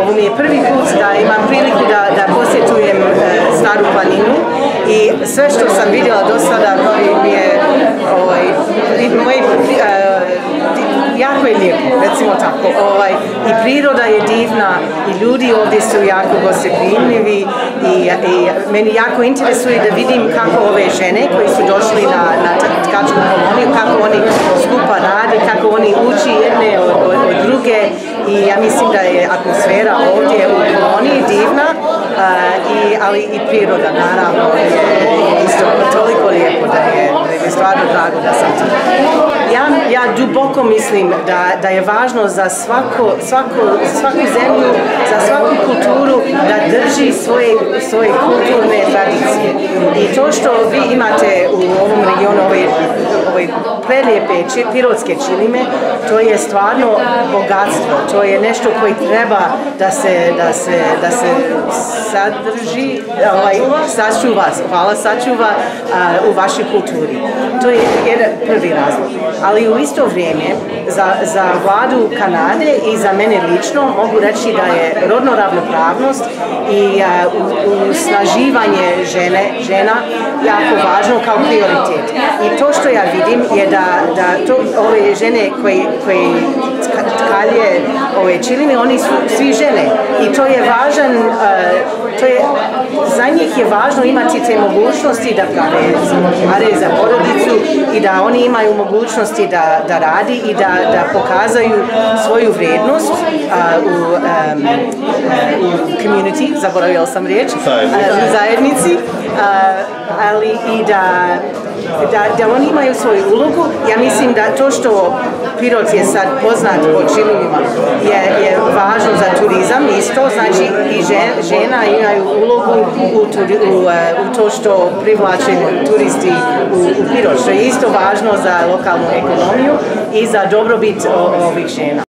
Ovo mi je prvi put da imam priliku da, da posjetujem e, Staru planinu i sve što sam vidjela do sada mi je ovaj, moj, e, jako je lijepo, recimo tako. Ovaj, I priroda je divna i ljudi ovdje su jako gostoprimljivi i, i meni jako interesuje da vidim kako ove žene koji su došli na, na tkačku ja mislim da je atmosfera ovdje u koloniji divna, i, ali i priroda naravno je isto toliko lijepo da je, da je stvarno drago da sam tu. Ja, ja duboko mislim da, da je važno za svako, svako, svaku zemlju, za svaku svoje, svoje kulturne tradicije. I to što vi imate u ovom regionu, ove, ove prelijepe pirotske čilime, to je stvarno bogatstvo. To je nešto koji treba da se, da se, da se sadrži, ovaj, sačuva, hvala, sačuva u vašoj kulturi. To je jedan prvi razlog. Ali u isto vrijeme za, za vladu Kanade i za mene lično mogu reći da je rodno ravnopravnost i snaživanje žene, žena jako važno kao prioritet. I to što ja vidim je da, da to, ove žene koje, koje tkalje ove čilime, oni su svi žene. I to je važan, to je, za njih je važno imati te mogućnosti da prave za porodicu i da oni imaju mogućnosti da, da radi i da, da pokazaju svoju vrijednost u, um, community, zaboravila sam riječ, u zajednici, ali i da da, da oni imaju svoju ulogu. Ja mislim da to što Pirot je sad poznat po je, je važno za turizam isto, znači i žena imaju ulogu u, u, u, to što privlače turisti u, u Pirot, što je isto važno za lokalnu ekonomiju i za dobrobit ovih žena.